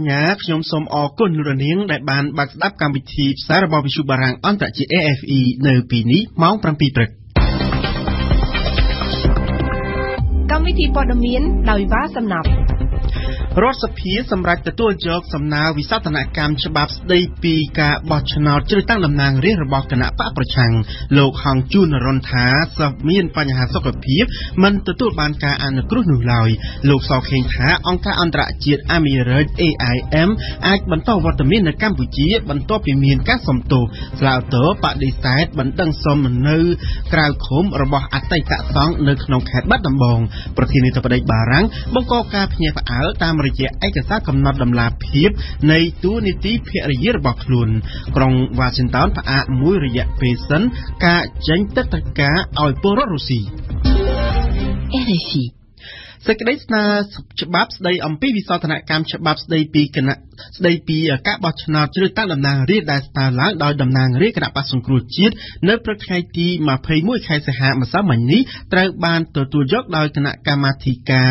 កញ្ញាខ្ញុំសូមអរគុណលោកនាងដែលបានបើកស្ដាប់កម្មវិធីផ្សាយរបស់វិទ្យុបារាំងអន្តរជាតិ AFE នៅពេលនេះម៉ោង7ព្រឹកកម្មវិធីព័ត៌មានដោយវ៉ាសំណាប់ រដ្ឋសភាសម្រាប់ទទួលយកសំណើវិសោធនកម្មច្បាប់ស្ដីពីការបោះឆ្នោតជ្រើសតាំងតំណាងរាស្ត្ររបស់គណៈបកប្រឆាំងលោកហងជួនរនថាសិស្សមានបញ្ហាសុខភាពមិនទទួលបានការអនុគ្រោះនោះឡើយលោកសខេងថាអង្គការអន្តរជាតិអាមេរិក AIM អាចបន្តវត្តមាននៅកម្ពុជា បន្ទាប់ពីមានការសំទោសស្លាវតបដិសេធបណ្ដឹងសុំនៅក្រៅឃុំរបស់អតីតសង្ឃនៅក្នុងខេត្តបាត់ដំបងប្រធានាធិបតីបារាំងបង្កការភ្ញាក់ផ្អើលតាមរយៈឯកសារកំណត់ដំណាភាពនៃទូនីតិភរិយារបស់ខ្លួន ក្រុងវ៉ាស៊ីនតោនផ្អាកមួយរយៈពេលសិន ការចេញទឹកតការឲ្យពលរដ្ឋរុស្ស៊ី RFI សេចក្តីស្នើច្បាប់ស្តីអំពីវិសោធនកម្មច្បាប់ស្តីពីគណៈស្តីពីការបោះឆ្នោតជ្រើសតាំងតំណាងរាស្ត្រដែលស្នើឡើងដោយតំណាងរាស្ត្រគណៈបក្សសង្គ្រោះជាតិនៅព្រឹកថ្ងៃទី21ខែសីហាម្សិលមិញនេះត្រូវបានទទួលយកដោយគណៈកម្មាធិការ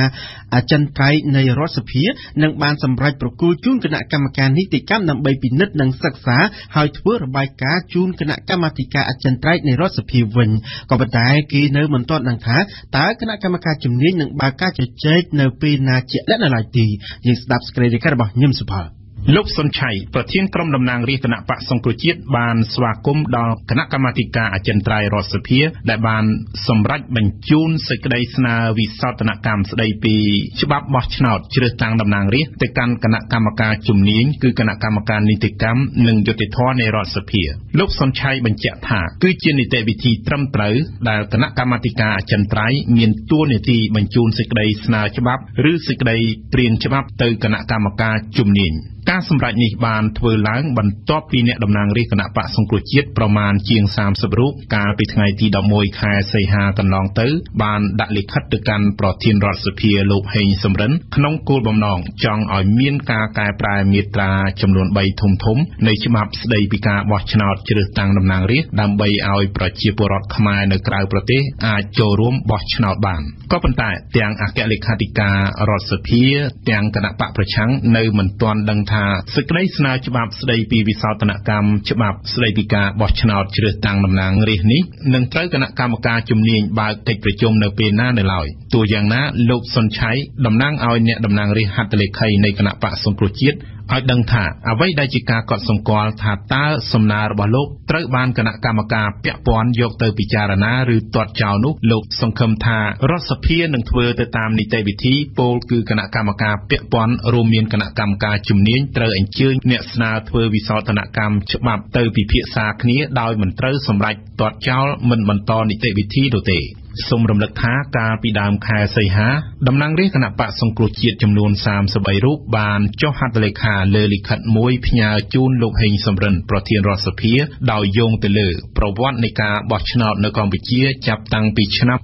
អចិន្ត្រៃយ៍នៃរដ្ឋសភានិងបានសម្រេចប្រគល់ជូនគណៈកម្មការនីតិកម្មដើម្បីពិនិត្យនិងសិក្សាហើយធ្វើរបាយការណ៍ជូនគណៈកម្មាធិការអចិន្ត្រៃយ៍នៃរដ្ឋសភាវិញក៏ប៉ុន្តែគេនៅមិនទាន់ដឹងថាតើគណៈកម្មការជំនាញនឹងបើកការជជែកនៅពេលណាជាក់លាក់នៅឡើយទេយើងស្ដាប់សេចក្តីរាយការណ៍របស់ញឹមសុផល លោកសុនឆៃប្រធានក្រុមតំណាងរាស្ត្រគណៈបកសង្គ្រោះជាតិបានស្វាគមន៍ដល់គណៈកម្មាធិការអចិន្ត្រៃយ៍រដ្ឋសភា ដែលបានសម្រេចបញ្ជូនសេចក្តីស្នើវិសោធនកម្មស្តីពីច្បាប់បោះឆ្នោតជ្រើសតាំងតំណាងរាស្ត្រទៅកាន់គណៈកម្មការជំនាញគឺគណៈកម្មការនីតិកម្មនិងយុតិធធនៃរដ្ឋសភាលោកសុនឆៃបញ្ជាក់ថាគឺជានីតិវិធីត្រឹមត្រូវដែលគណៈកម្មាធិការអចិន្ត្រៃយ៍មានទួនាទីបញ្ជូនសេចក្តីស្នើច្បាប់ ឬសេចក្តីព្រាងច្បាប់ទៅគណៈកម្មការជំនាញការសម្រេចនេះបានធ្វើឡើងបន្ទាប់ពីអ្នកតំណាងរាស្ត្រគណៈបកសង្គ្រោះជាតិប្រមាណជាង30រូបកាលពីថ្ងៃទី11ខែសីហាកន្លងទៅ បានដាក់លិខិតទៅកាន់ប្រធានរដ្ឋសភាលោកហេងសំរិនក្នុងគោលបំណងចង់ឲ្យមានការកែប្រែមាត្រាចំនួន3ធំធំនៃច្បាប់ស្តីពីការបោះឆ្នោតជ្រើសតាំងតំណាងរាស្ត្រដើម្បីឲ្យប្រជាពលរដ្ឋខ្មែរនៅក្រៅប្រទេសអាចចូលរួមបោះឆ្នោតបានក៏ប៉ុន្តែទាំងអគ្គលេខាធិការរដ្ឋសភា ទាំងគណៈបកប្រឆាំងនៅមិនទាន់ដឹងថាសេចក្តីស្នើច្បាប់ស្តីពីវិសោធនកម្មច្បាប់ស្តីពីការបោះឆ្នោតជ្រើសតាំងតំណាងរាស្ត្រនេះនឹងត្រូវគណៈកម្មការជំនាញបើកកិច្ចប្រជុំនៅពេលណានៅឡើយទោះយ៉ាងណាលោកសុនឆៃតំណាងឲ្យអ្នកតំណាងរាស្ត្រហត្ថលេខីនៃគណៈបកសង្គ្រោះជាតិ ឲ្យដឹងថាអ្វីដែលជាការកត់សម្គាល់ថាតើសំណើរបស់លោកត្រូវបានគណៈកម្មការពាក់ព័ន្ធយកទៅពិចារណាឬទាត់ចោលនោះលោកសង្ឃឹមថារដ្ឋសភានឹងធ្វើទៅតាមនីតិវិធីពោលគឺគណៈកម្មការពាក់ព័ន្ធរួមមានគណៈកម្មការជំនាញត្រូវអញ្ជើញអ្នកស្នើធ្វើវិសោធនកម្មច្បាប់ទៅពិភាក្សាគ្នាដោយមិនត្រូវសម្រេចទាត់ចោលមិនបន្តនីតិវិធីនោះទេ សូមរំលឹកថាកាលពីដើមខែសីហាតំណាងរាស្ត្រគណៈបកសង្គ្រោះជាតិចំនួន33រូបបានចុះហត្ថលេខាលើលិខិតមួយផ្ញើជូនលោកហេងសំរិនប្រធានរដ្ឋសភាដោយយោងទៅលើប្រវត្តិនៃការបោះឆ្នោតនៅកម្ពុជាចាប់តាំងពីឆ្នាំ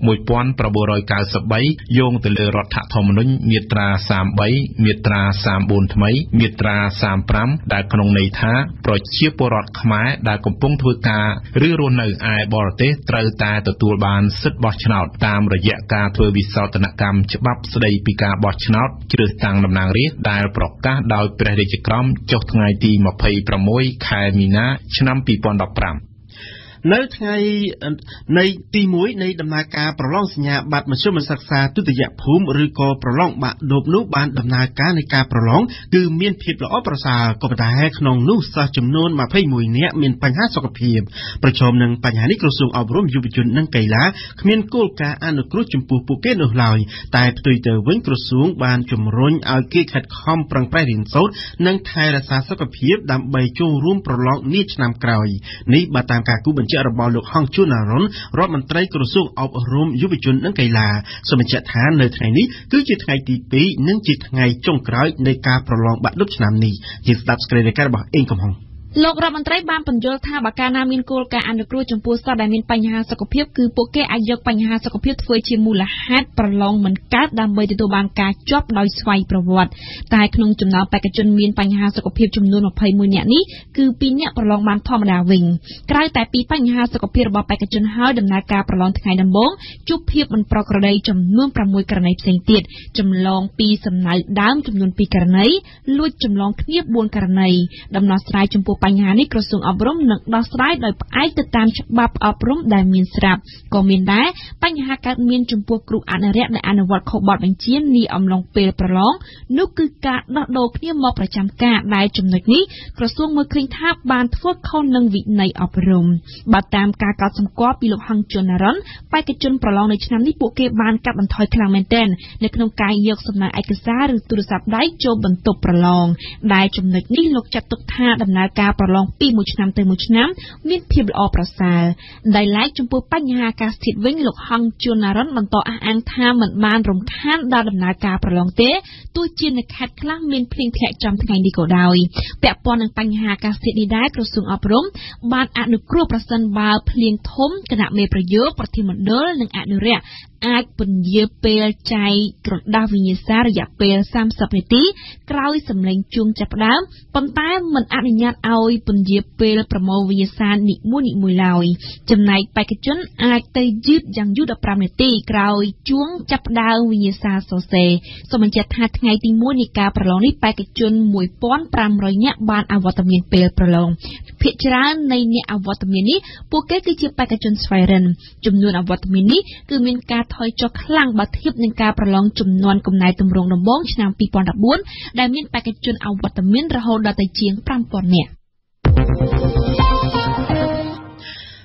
1993យោងទៅលើរដ្ឋធម្មនុញ្ញមាត្រា33មាត្រា34ថ្មី មាត្រា35ដែលក្នុងន័យថា ប្រជាពលរដ្ឋខ្មែរដែលកំពុងធ្វើការឬរស់នៅឯបរទេសត្រូវតែទទួលបានសិទ្ធិបោះឆ្នោតតាមរយៈការធ្វើវិសោធនកម្មច្បាប់ស្តីពីការបោះឆ្នោតជ្រើសតាំងតំណាងរាស្ត្រដែលប្រកាសដោយព្រះរាជក្រមចុះថ្ងៃទី26ខែមីនា ឆ្នាំ2015 នៅថ្ងៃនៃទី1នៃដំណើរការប្រឡងសញ្ញាបត្រមធ្យមសិក្សាទុតិយភូមិឬក៏ប្រឡងបាក់ឌុបនោះបានដំណើរការនៃការប្រឡងគឺមានភាពល្អប្រសើរក៏ប៉ុន្តែក្នុងនោះសិស្សចំនួន21នាក់មានបញ្ហាសុខភាពប្រឈមនឹងបញ្ហានេះក្រសួងអប់រំយុវជននិងកីឡាគ្មានគោលការណ៍អនុគ្រោះចំពោះពួកគេនោះឡើយតែផ្ទុយទៅវិញក្រសួងបានជំរុញឲ្យគេខិតខំប្រឹងប្រែងរៀនសូត្រនិងថែរក្សាសុខភាពដើម្បីចូលរួមប្រឡងនាឆ្នាំក្រោយនេះបើតាមការគូបញ្ជាជារបស់លោកហងជួនណារុនរដ្ឋមន្ត្រីក្រសួងអប់រំយុវជននិងកីឡាសូមបញ្ជាក់ថានៅថ្ងៃនេះគឺជាថ្ងៃទី2និងជាថ្ងៃចុងក្រោយនៃការប្រឡងបាក់ឌុបឆ្នាំនេះយើងស្ដាប់ស្គ្រីនរ៉េការបស់អេងកំហុង លោករដ្ឋមន្ត្រីបានបញ្យល់ថាបើកាលណាមានគោលការណ៍អនុគ្រោះចំពោះសត្វដែលមានបញ្ហាសុខភាពគឺពួកគេអាចយកបញ្ហាសុខភាពធ្វើជាមូលហេតុប្រឡងមិនកើតដើម្បីទទួលបានការជាប់ដោយស្វ័យប្រវត្តិតែក្នុងចំណោមបេក្ខជនមានបញ្ហាសុខភាពចំនួន21នាក់នេះគឺ2នាក់ប្រឡងបានធម្មតាវិញក្រៅតែពីបញ្ហាសុខភាពរបស់បេក្ខជនហើយដំណើរការប្រឡងថ្ងៃដំបូងជួបភាពមិនប្រក្រតីចំនួន6ករណីផ្សេងទៀតចម្លងពីសំណៅដើមចំនួន2ករណីលួចចម្លងគ្នា4ករណីដំណោះស្រាយចំពោះបញ្ហានេះក្រសួងអប់រំនឹងដោះស្រាយដោយផ្អែកទៅតាមច្បាប់អប់រំដែលមានស្រាប់ក៏មានដែរបញ្ហាកើតមានចំពោះគ្រូអនុរិយដែលអនុវត្តខុសបទបញ្ជានាអំឡុងពេលប្រឡងនោះគឺការដោះដូរគ្នាមកប្រចាំការដែលចំណុចនេះក្រសួងមើលឃើញថាបានធ្វើខុសនឹងវិន័យអប់រំបើតាមការកោតសម្គាល់ពីលោកហងជុនរ៉ុនបេក្ខជនប្រឡងនៅឆ្នាំនេះពួកគេបានកាត់បន្ថយខ្លាំងមែនទែននៅក្នុងការយកសំណើឯកសារឬទូរស័ព្ទដៃចូលបន្ទប់ប្រឡងដែលចំណុចនេះលោកចាត់ទុកថាដំណើរការប្រឡងពីមួយឆ្នាំទៅមួយឆ្នាំ មានភាពល្អប្រសើរដែលឡែកចំពោះបញ្ហាអាកាសធាតុវិញលោកហងជួនណារិនបន្តអះអាងថាមិនបានរំខានដល់ដំណើរការប្រឡងទេទោះជានៅខេត្តខ្លះមានភ្លៀងធ្លាក់ចំថ្ងៃនេះក៏ដោយពាក់ព័ន្ធនឹងបញ្ហាអាកាសធាតុនេះដែរក្រសួងអប់រំបានអនុគ្រោះប្រសិនបើភ្លៀងធំគណៈមេប្រយោគប្រធានមណ្ឌលនិងអនុរិយ អាចពន្យាពេលចែកក្រដាស់វិញ្ញាសារយៈពេល30នាទីក្រោយសម្លេងជួងចាប់ផ្ដើមប៉ុន្តែមិនអនុញ្ញាតឲ្យពន្យាពេលប្រមូលវិញ្ញាសារនីមួយនីមួយឡើយចំណែកបេក្ខជនអាចទៅយឺតយ៉ាងយូរ15នាទីក្រោយជួងចាប់ផ្ដើមវិញ្ញាសារសរសេរសូមបញ្ជាក់ថាថ្ងៃទី1នៃការប្រឡងនេះបេក្ខជន1500នាក់បានអវត្តមានពេលប្រឡងភាគច្រើននៃអ្នកអវត្តមាននេះពួកគេគឺជាបេក្ខជនស្វ័យរិនចំនួនអវត្តមាននេះគឺមានការថយចុះខ្លាំងបើធៀបនឹងការប្រឡងចំនួនកំណែទម្រង់ដំបូងឆ្នាំ2014ដែលមានបេក្ខជនអវត្តមានរហូតដល់ទៅជាង5000នាក់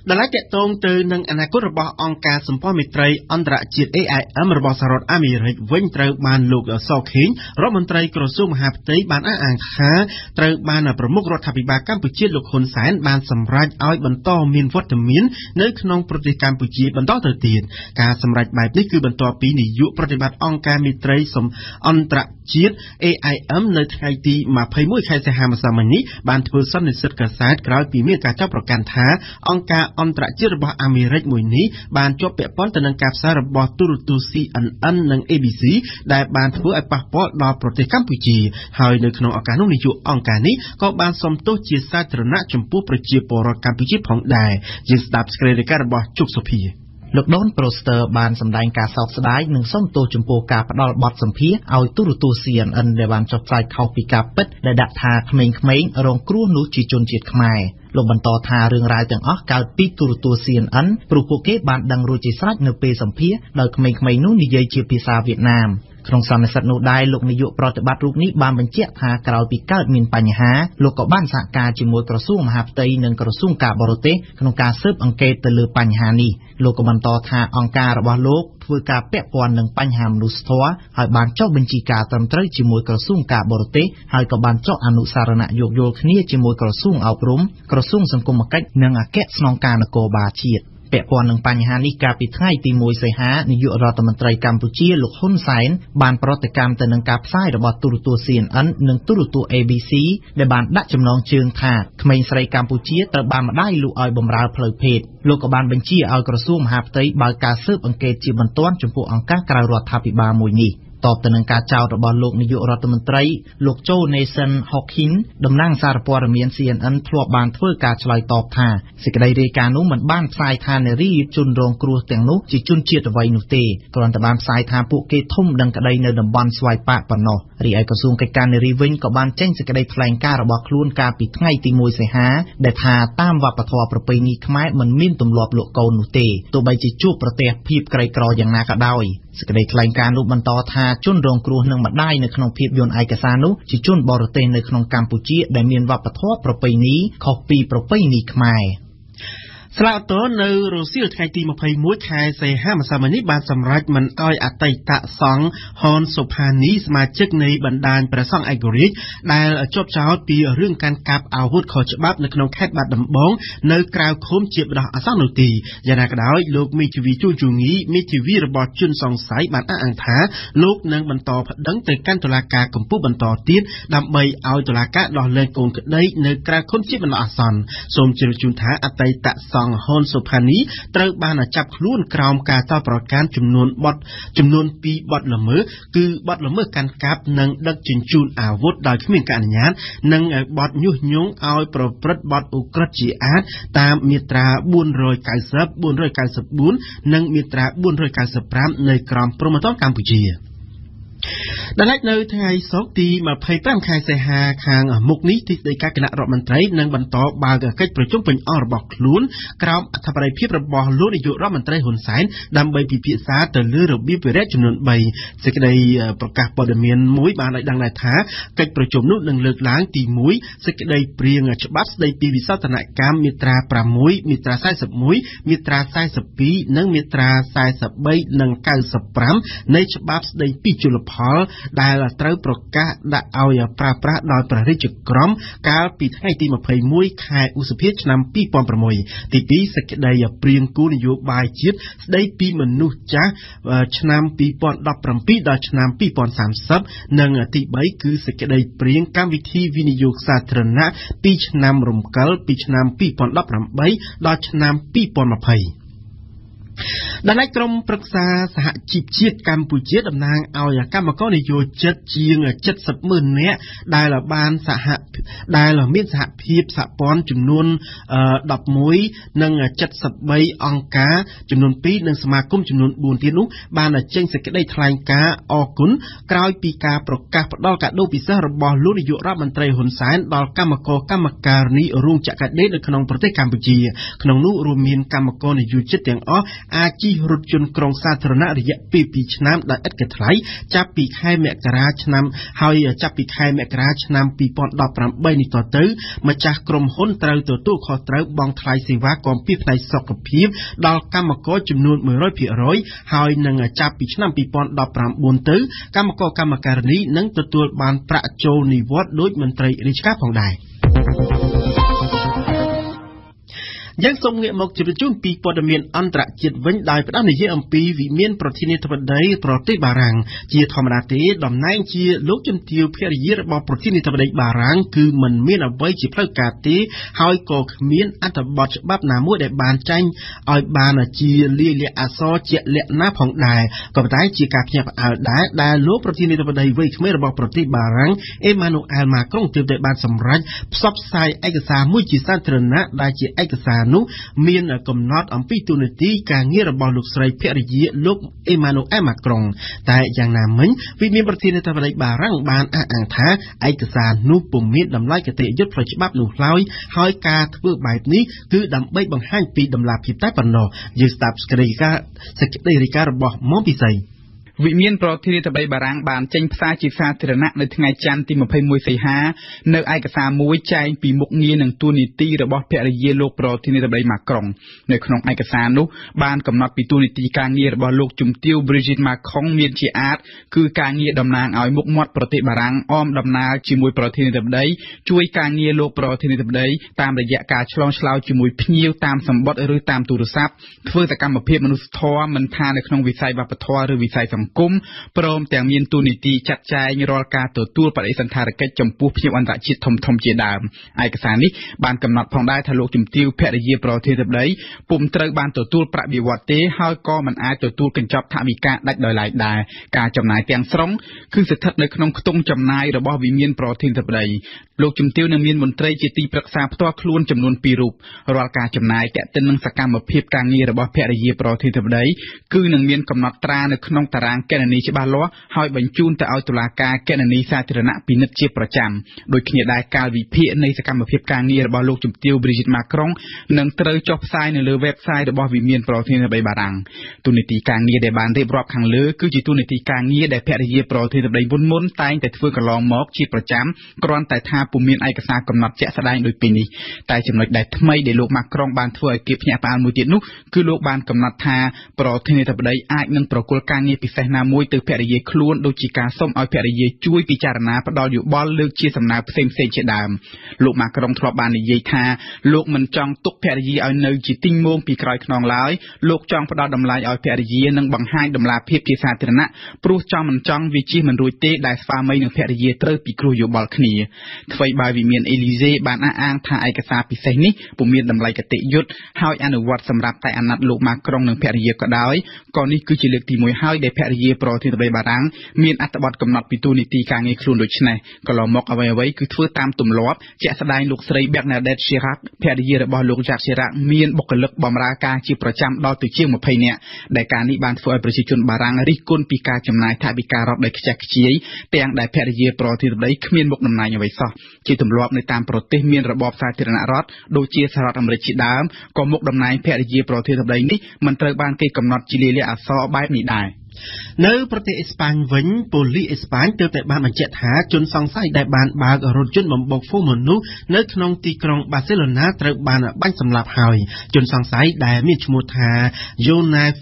ដែលឡែកតកតងទៅនឹងអនាគតរបស់អង្គការសម្ព័ន្ធមិត្តរីអន្តរជាតិ AIM របស់សហរដ្ឋអាមេរិកវិញត្រូវបានលោកសខេងរដ្ឋមន្ត្រីក្រសួងមហាផ្ទៃបានអះអាងថាត្រូវបានប្រមុខរដ្ឋាភិបាលកម្ពុជាលោកហ៊ុនសែនបានសម្រេចឲ្យបន្តមានវត្តមាននៅក្នុងប្រទេសកម្ពុជាបន្តទៅទៀតការសម្រេចបែបនេះគឺបន្ទាប់ពីនាយកប្រតិបត្តិអង្គការមិត្តរីអន្តរជាតិ AIM នៅថ្ងៃទី21ខែសីហាម្សិលមិញនេះបានធ្វើសន្និសីទកាសែតក្រោយពីមានការចាប់ប្រកាន់ថាអង្គការអន្តរជាតិរបស់អាមេរិកមួយនេះបានជាប់ពាក់ព័ន្ធទៅនឹងការផ្សាយរបស់ទូរទស្សន៍ CNN និង ABC ដែលបានធ្វើឲ្យប៉ះពាល់ដល់ប្រទេសកម្ពុជាហើយនៅក្នុងឱកាសនោះនាយកអង្គការនេះក៏បានសុំទោសជាសាធារណៈចំពោះប្រជាពលរដ្ឋកម្ពុជាផងដែរយើងស្ដាប់សេចក្តីរាយការណ៍របស់ជុកសុភា លោកដូនប្រូស្ទ័របានសម្ដែងការសោកស្ដាយនិងសុំទោសចំពោះការផ្ដល់បទសម្ភាសន៍ឲ្យទូរទស្សន៍ CNN ដែលបានចុះផ្សាយខុសពីការពិតដែលដាក់ថាក្មេងៗរងគ្រោះនោះជាជនជាតិខ្មែរលោកបន្តថារឿងរ៉ាវទាំងអស់កើតពីទូរទស្សន៍ CNN ព្រោះពួកគេបានដឹងរួចជាស្រេចនៅពេលសម្ភាសន៍ដោយក្មេងៗនោះនិយាយជាភាសាវៀតណាម ក្នុងសន្និសីទនោះដែរលោកនាយកប្រតិបត្តិរូបនេះបានបញ្ជាក់ថាក្រោយពីកើតមានបញ្ហាលោកក៏បានសហការជាមួយក្រសួងមហាផ្ទៃនិងក្រសួងការបរទេសក្នុងការស៊ើបអង្កេតទៅលើបញ្ហានេះលោកក៏បន្តថាអង្គការរបស់លោកធ្វើការពាក់ព័ន្ធនឹងបញ្ហាមនុស្សធម៌ហើយបានចុះបញ្ជីការត្រឹមត្រូវជាមួយក្រសួងការបរទេសហើយក៏បានចុះអនុសារណៈយោគយល់គ្នាជាមួយក្រសួងអប់រំក្រសួងសង្គមគិច្ចនិងអគ្គស្នងការនគរបាលជាតិ ពាក់ព័ន្ធនឹងបញ្ហានេះកាលពីថ្ងៃទី1សីហានាយករដ្ឋមន្ត្រីកម្ពុជាលោកហ៊ុនសែនបានប្រតិកម្មទៅនឹងការផ្សាយរបស់ទូរទស្សន៍ CNN និងទូរទស្សន៍ ABC ដែលបានដាក់ចំណងជើងថាក្មេងស្រីកម្ពុជាត្រូវបានម្ដាយលក់ឲ្យបម្រើផ្លូវភេទលោកក៏បានបញ្ជាឲ្យក្រសួងមហាផ្ទៃបើកការស៊ើបអង្កេតជាបន្ទាន់ចំពោះអង្គការក្រៅរដ្ឋាភិបាលមួយនេះ។ តបទៅនឹងការចោទរបស់លោកនាយករដ្ឋមន្ត្រីលោកโจ Nathan Hawkins តំណាងសារព័ត៌មាន CNN ធ្លាប់បានធ្វើការឆ្លើយតបថាសេចក្តីរាយការណ៍នោះមិនបានផ្សាយថានារីជនរងគ្រោះទាំងនោះជាជនជាតិអ្វីនោះទេគ្រាន់តែបានផ្សាយថាពួកគេធំដឹងក្តីនៅតំបន់ស្វាយប៉ាកប៉ុណ្ណោះរីឯក្រសួងកិច្ចការនារីវិញក៏បានចេញសេចក្តីថ្លែងការណ៍របស់ខ្លួនកាលពីថ្ងៃទី1សីហា ដែលថាតាមវប្បធម៌ប្រពៃណីខ្មែរមិនមានទម្លាប់លក់កូននោះទេទោះបីជាជួបប្រទះភាពក្រីក្រយ៉ាងណាក៏ដោយសេចក្តីថ្លែងការណ៍នោះបន្តថាជនរងគ្រោះនិងម្ដាយនៅក្នុងភាពយន្តឯកសារនោះជាជនបរទេសនៅក្នុងកម្ពុជាដែលមានវប្បធម៌ប្រពៃណីខុសពីប្រពៃណីខ្មែរ ស្លាវតូនៅរុស្ស៊ីថ្ងៃទី21ខែសីហាម្សិលមិញនេះបានសម្រេចមិនអោយអតីតសង្ឃហនសុផានីសមាជិកនៃបណ្ដាញព្រះសង្ឃឯករាជ្យដែលជាប់ចោទពីរឿងកាន់កាប់អាវុធខុសច្បាប់នៅក្នុងខេត្តបាត់ដំបងនៅក្រៅឃុំជាបដោះអាសន្ននោះទីយ៉ាងណាក៏ដោយលោកមីធីវីជួនជងីមីធីវីរបស់ជនសង្ស័យបានអះអាងថាលោកនឹងបន្តប្តឹងទៅកាន់តុលាការកំពូលបន្តទៀតដើម្បីឲ្យតុលាការដោះលែងកូនក្តីនៅក្រៅឃុំជាបណ្ដោះអាសន្នសូមជម្រាបជូនថាអតីតសង្ឃហ៊ុនសុផានីត្រូវបានចាប់ខ្លួនក្រោមការតប្រកាន់ចំនួនបទចំនួន2បទល្មើសគឺបទល្មើសកាន់កាប់និងដឹកជញ្ជូនអាវុធដោយគ្មានការអនុញ្ញាតនិងបទញុះញង់ឲ្យប្រព្រឹត្តបទឧក្រិដ្ឋជាអាតតាមមាត្រា490 494និងមាត្រា495នៃក្រមព្រហ្មទណ្ឌកម្ពុជា។ ដែលឡែកនៅថ្ងៃសុក្រទី25ខែសីហាខាងមុខនេះទីស្តីការគណៈរដ្ឋមន្ត្រីនឹងបន្តបើកកិច្ចប្រជុំពេញអង្គរបស់ខ្លួនក្រោមអធិបតីភាពរបស់លោកនាយករដ្ឋមន្ត្រីហ៊ុនសែនដើម្បីពិភាក្សាទៅលើរបៀបវិរៈចំនួន3សេចក្តីប្រកាសព័ត៌មានមួយបានឲ្យដឹងដែរថាកិច្ចប្រជុំនោះនឹងលើកឡើងទី1សេចក្តីព្រៀងច្បាប់ស្តីពីវិសោធនកម្មមាត្រា6មាត្រា41មាត្រា42និងមាត្រា43និង95នៃច្បាប់ស្តីពីជលផលដែលត្រូវប្រកាសដាក់ឲ្យប្រើប្រាស់ដោយព្រះរាជក្រមកាលពីថ្ងៃទី21ខែឧសភាឆ្នាំ2006ទី2សេចក្តីព្រៀងគោលនយោបាយជាតិស្តីពីមនុស្សចាស់ឆ្នាំ2017ដល់ឆ្នាំ2030និងទី3គឺសេចក្តីព្រៀងកម្មវិធីវិនិយោគសាធារណៈពីឆ្នាំរំកិលពីឆ្នាំ2018ដល់ឆ្នាំ2020 ដែលណៃក្រមប្រឹក្សាសហជីពជាតិកម្ពុជាតំណាងឲ្យកម្មករនិយោជិតជាង70ម៉ឺននាក់ដែលបានសហដែលមានសហភាពសហព័ន្ធចំនួន11និង73អង្គការចំនួន2និងសមាគមចំនួន4ទៀតនោះបានចេញសេចក្តីថ្លែងការណ៍អគុណក្រោយពីការប្រកាសផ្ដល់កាដូពិសេសរបស់លោកនាយករដ្ឋមន្ត្រីហ៊ុនសែនដល់កម្មករកម្មការិនីរោងចក្រកាដេនៅក្នុងប្រទេសកម្ពុជា ក្នុងនោះរួមមានកម្មករនិយោជិតទាំងអស់អាចជិះរថយន្តក្រុងសាធារណៈរយៈពេល2ឆ្នាំដោយឥតគិតថ្លៃចាប់ពីខែមករាឆ្នាំហើយចាប់ពីខែមករាឆ្នាំ2018នេះតទៅម្ចាស់ក្រុមហ៊ុនត្រូវទទួលខុសត្រូវបង់ថ្លៃសេវាគាំពារផ្នែកសុខភាពដល់កម្មករចំនួន100%ហើយនឹងចាប់ពីឆ្នាំ2019ទៅកម្មករកម្មការិនីនឹងទទួលបានប្រាក់ចូលនិវត្តន៍ដោយមន្ត្រីរាជការផងដែរ យើងសូមងាកមកជម្រាបជូនពីព័ត៌មានអន្តរជាតិវិញដោយផ្ដោតនិយាយអំពីវិមានប្រធានាធិបតីប្រទេសបារាំងជាធម្មតាទេតំណែងជាលោកជំទាវភរិយារបស់ប្រធានាធិបតីបារាំងគឺមិនមានអ្វីជាផ្លូវការទេហើយក៏គ្មានអត្ថបទច្បាប់ណាមួយដែលបានចាញ់ឲ្យបានជាលាយលក្ខណ៍អសរជាក់លាក់ណាផងដែរក៏ប៉ុន្តែជាការភ្ញាក់ផ្អើលដែរដែលលោកប្រធានាធិបតីវ័យក្មេងរបស់ប្រទេសបារាំងអេម៉ានូអែលម៉ាក្រុងទើបតែបានសម្រេចផ្សព្វផ្សាយឯកសារមួយជាសាធារណៈដែលជាឯកសារនោះមានកំណត់អំពីទូនាទីការងាររបស់លោកស្រីភរិយាលោកអេម៉ានូអែលម៉ាក្រុង តែយ៉ាងណាមិញវិមានប្រធានាធិបតីបារាំងបានអះអាងថាឯកសារនោះពុំមានតម្លៃគតិយុត្តផ្លូវច្បាប់នោះឡើយហើយការធ្វើបែបនេះគឺដើម្បីបង្ហាញពីដំណាភាពតែប៉ុណ្ណោះយើងស្ដាប់សេចក្តីរាយការណ៍របស់មុំពិសី វិមានប្រធានាធិបតីបារាំងបានចេញផ្សាយជាសាធារណៈនៅថ្ងៃច័ន្ទទី21សីហានៅឯកសារមួយចែងពីមុខងារនិងតួនាទីរបស់ភរិយាលោកប្រធានាធិបតីម៉ាក្រុងនៅក្នុងឯកសារនោះបានកំណត់ពីតួនាទីការងាររបស់លោកជំទាវ Brigitte Macron មានជាអាចគឺការងារតំណាងឲ្យមុខមាត់ប្រទេសបារាំងអមដំណើរជាមួយប្រធានាធិបតីជួយការងារលោកប្រធានាធិបតីតាមរយៈការឆ្លងឆ្លើយជាមួយភ្ញៀវតាមសម្បត្តិឬតាមទូរស័ព្ទធ្វើសកម្មភាពមនុស្សធម៌មិនថានៅក្នុងវិស័យវប្បធម៌ឬវិស័យសង្គមង្គមព្រមទាំងមានទូនីតិចាត់ចែងរាល់ការទទួលបដិសណ្ឋារកិច្ចចំពោះភ្ញៀវអន្តរជាតិធំធំជាដើមឯកសារនេះបានកំណត់ផងដែរថាលោកជំទាវភរិយាប្រធានាធិបតីពុំត្រូវបានទទួលប្រាក់បៀវត្សទេហើយក៏មិនអាចទទួលកញ្ចប់ថវិកាដាច់ដោយឡែកដែរការចំណាយទាំងស្រុងគឺស្ថិតនៅក្នុងខ្ទង់ចំណាយរបស់វិមានប្រធានាធិបតីលោកជំទាវនឹងមានមន្ត្រីជាទីប្រឹក្សាផ្ទាល់ខ្លួនចំនួន2រូបរាល់ការចំណាយទាក់ទិននឹងសកម្មភាពការងាររបស់ភរិយាប្រធានាធិបតីគឺនឹងមានកំណត់ត្រានៅក្នុងតារារាំងកណនីច្បាស់លាស់ហើយបញ្ជូនទៅឲ្យតុលាការកណនីសាធារណៈពិនិត្យជាប្រចាំដូចគ្នាដែរកាលវិភាគនៃសកម្មភាពការងាររបស់លោកជំទាវ Brigitte Macron នឹងត្រូវចុះផ្សាយនៅលើ website របស់វិមានប្រធានាធិបតីបារាំងទូនីតិការងារដែលបានរៀបរាប់ខាងលើគឺជាទូនីតិការងារដែលភរិយាប្រធានាធិបតីមុនមុនតែងតែធ្វើកន្លងមកជាប្រចាំគ្រាន់តែថាពុំមានឯកសារកំណត់ជាក់ស្ដែងដូចពេលនេះតែចំណុចដែលថ្មីដែលលោកម៉ាក្រុងបានធ្វើឲ្យគេភ្ញាក់ផ្អើលមួយទៀតនោះគឺលោកបានកំណត់ថាប្រធានាធិបតីអាចនឹងប្រគល់ការងារពិសេសណាមួយទៅភរិយាខ្លួនដូចជាការសុំឲ្យភរិយាជួយពិចារណាផ្ដល់យោបល់លើកជាសំណើផ្សេងផ្សេងជាដើមលោកម៉ាក្រុងធ្លាប់បាននិយាយថាលោកមិនចង់ទុកភរិយាឲ្យនៅជាទីងងពីក្រោយខ្នងឡើយលោកចង់ផ្ដល់តម្លៃឲ្យភរិយានិងបង្ហាញតម្លាភាពជាសាធារណៈព្រោះចង់មិនចង់វាជិះមិនរួចទេដែលស្វាមីនិងភរិយាត្រូវពិគ្រោះយោបល់គ្នាថ្មីបើវិមានអេលីសេបានអះអាងថាឯកសារពិសេសនេះពុំមានតម្លៃកតិយុត្តហើយអនុវត្តសម្រាប់តែអាណត្តិលោកម៉ាក្រុងនិងភរិយាក៏ដោយក៏នេះគឺជាលើកទី1ហើយដែលភរិយាប្រធានាធិបតីបារាំងមានអត្ថបទកំណត់ពីទូនីតិការងារខ្លួនដូចនេះកន្លងមកអ្វីអ្វីគឺធ្វើតាមទម្លាប់ជាក់ស្ដែងលោកស្រី Bernadette Chirac ភរិយារបស់លោក Jacques Chirac មានបុគ្គលិកបម្រើការជាប្រចាំដល់ទៅជាង20នាក់ដែលការនេះបានធ្វើឲ្យប្រជាជនបារាំងរិះគន់ពីការចំណាយថវិការដ្ឋដោយខ្ជះខ្ជាយទាំងដែលភរិយាប្រធានាធិបតីគ្មានមុខតំណែងអ្វីសោះជាទម្លាប់នៅតាមប្រទេសមានរបបសាធារណរដ្ឋដូចជាសហរដ្ឋអាមេរិកជាដើមក៏មុខតំណែងភរិយាប្រធានាធិបតីនេះមិនត្រូវបានគេកំណត់ជាលាយលក្ខណ៍អក្សរបែបនេះដែរ នៅប្រទេសអេស្ប៉ាញវិញប៉ូលីសអេស្ប៉ាញទើបតែបានបញ្ជាក់ថាជនសង្ស័យដែលបានបើករថយន្តបំបុកហ្វូមនុស្សនៅក្នុងទីក្រុងបាសេឡូណាត្រូវបានបាញ់សម្លាប់ហើយ ជនសង្ស័យដែលមានឈ្មោះថា Jonas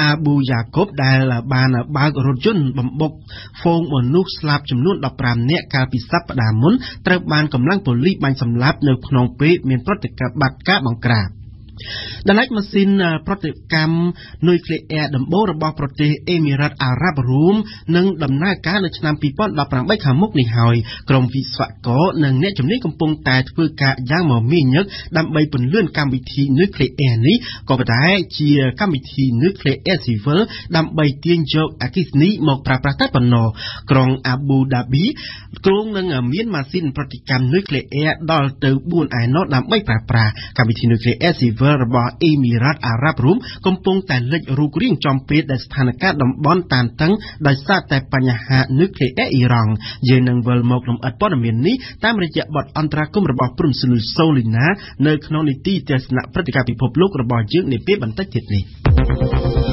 អាប៊ូយ៉ាកុបដែលបានបើករថយន្តបំបុកហ្វូងមនុស្សស្លាប់ចំនួន15នាក់កាលពីសប្តាហ៍មុនត្រូវបានកម្លាំងប៉ូលីសបាញ់សម្លាប់នៅក្នុងពេលមានប្រតិកម្មបាត់ការបង្ក្រាប ដលៃម៉ាស៊ីនប្រតិកម្មនុយក្លេអ៊ែរដំបូងរបស់ប្រទេសអេមីរ៉ាត់អារ៉ាប់រួមនឹងដំណើរការនៅឆ្នាំ2018ខាងមុខនេះហើយក្រុមវិស្វករនិងអ្នកជំនាញកំពុងតែធ្វើការយ៉ាងមមាញឹកដើម្បីពន្លឿនកម្មវិធីនុយក្លេអ៊ែរនេះក៏ប៉ុន្តែជាកម្មវិធីនុយក្លេអ៊ែរស៊ីវិលដើម្បីទាញយកអគិសនីមកប្រើប្រាស់តែប៉ុណ្ណោះក្រុងអាប៊ូដាប៊ីគ្រោងនឹងមានម៉ាស៊ីនប្រតិកម្មនុយក្លេអ៊ែរដល់ទៅ4ឯណោះដើម្បីប្រើប្រាស់កម្មវិធីនុយក្លេអ៊ែរស៊ីវិលរបស់អ៊ីមីរ៉ាត់អារ៉ាប់រួមកំពុងតែលេចរូបរាងចំពេលដែលស្ថានភាពតំបន់តានតឹងដោយសារតែបញ្ហានុយក្លេអ៊ែរអ៊ីរ៉ង់យើងនឹងវិលមកលំអិតព័ត៌មាននេះតាមរយៈបទអន្តរាគមរបស់ព្រំសនុសូលីណានៅក្នុងនីតិទស្សនៈព្រឹត្តិការណ៍ពិភពលោករបស់យើងនាពេលបន្តិចទៀតនេះ